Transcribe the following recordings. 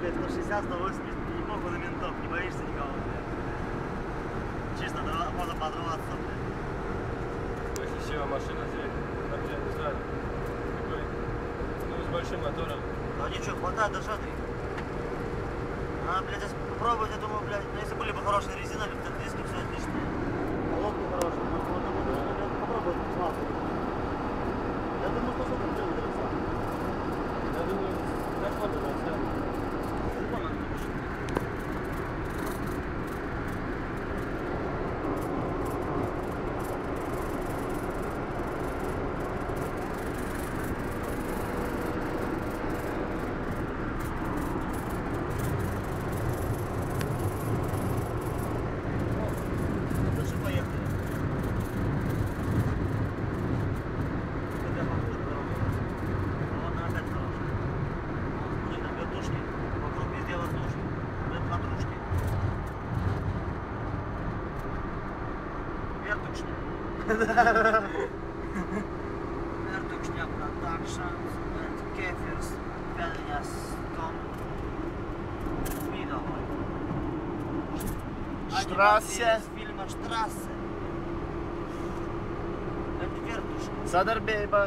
Блядь, 160, 180, не похуй на ментов, не боишься никого, блядь. Чисто можно подрываться, блядь. Очень красивая машина здесь. Например, не знаю. Такой, ну, с большим мотором. А ничего, хватает дышать. Надо, блядь, сейчас попробовать, я думаю, блядь, ну если были бы хорошие резины, то диски все отлично. Ну, вот, вот, вот, вот, попробовать, посмотреть. Vertukšņā Productions and Kefirs Tom Filma Strasse. And Vertušņa. Sadarbība.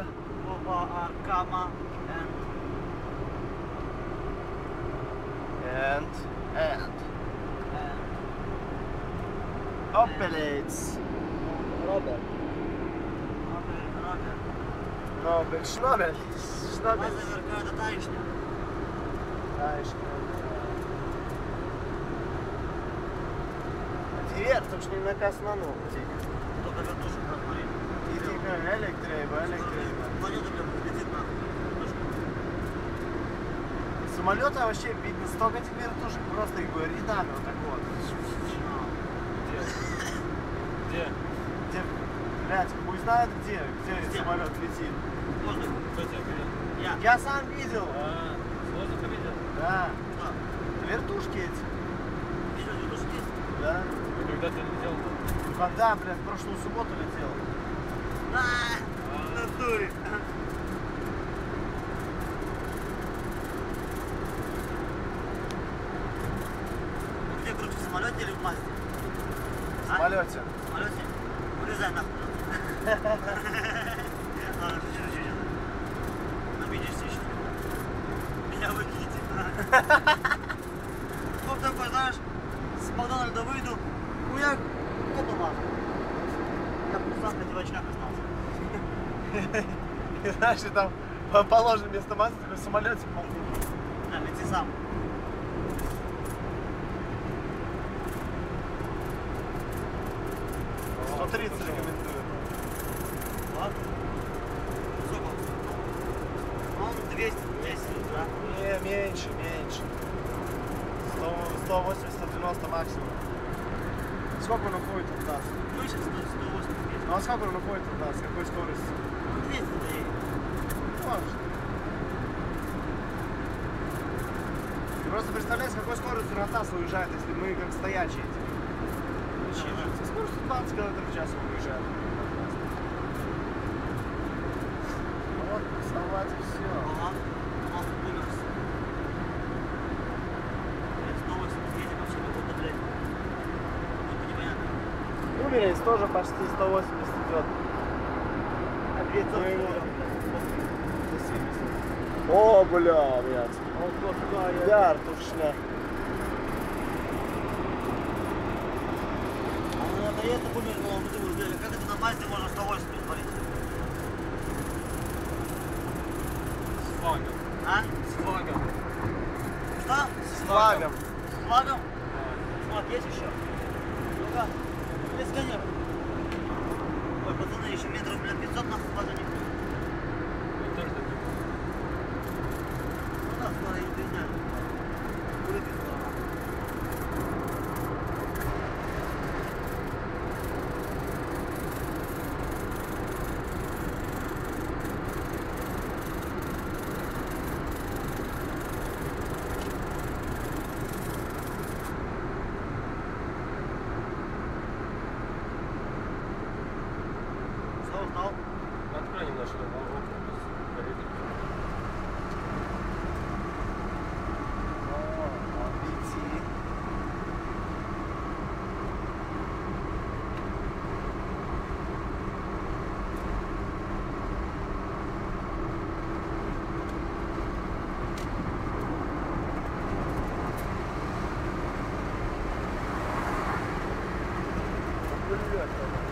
Arkama and... And... And... And... And... Роберт. Нобель, Шнобель. Шнобель. Маза веркada таишня. Знаешь, Вертушний наказ на ногти. Только вертушка, смотри. І тільки електрейба, електрейба. Планета, блядь, летит нахуй. Вертушка. Самолета вообще видно столько этих вертушек, просто их бы рядами вот так вот. Где? Где? Где, блядь, хуй знает где, где Где? самолет летит. Воздух. Кто тебя привел? Я. Я сам видел. А, воздуха видел? Да. Что? Вертушки эти. Видел вертушки? Да. Ну, когда ты летел? Ну когда, блядь, в прошлую субботу летел. А, в натуре. Где круче, в самолете или в Мазде? В А? самолете. В самолете? Вылезай нахуй. А. Ну, видишь, еще. Меня выкинете. Вот такой, знаешь, с Макдональда выйду, хуяк, у вас. Я просто в очках остался. И знаешь, и там по- положено вместо массы такой самолетик маленький. Да, лети сам. Сто тридцать рекомендую. 10, да? Не, меньше, меньше. 100, 180-190 максимум. Сколько он уходит от нас? Ну, сейчас 180. Ну, а сколько он уходит от нас? Какой ну 200 доедет. Может. Просто представляешь, с какой скоростью на нас уезжает, если мы как стоячие эти. Со скоростью 20 км в час уезжает. Ну, вот, вставать все. Умерец тоже почти 180 идет. А 900 Ну, его. за 70. О, бля, блядь. Какая. Вертушня. А ну надоест, помнишь, но мы думали, блядь, как это на Мазде можно 180 творить? С флагом. А? С флагом. Что? С флагом. С флагом? Вот, есть еще? Ну-ка, пацаны, еще метров, блядь, 500 нахуй будет. канал. Откроем наш округ. Thank you.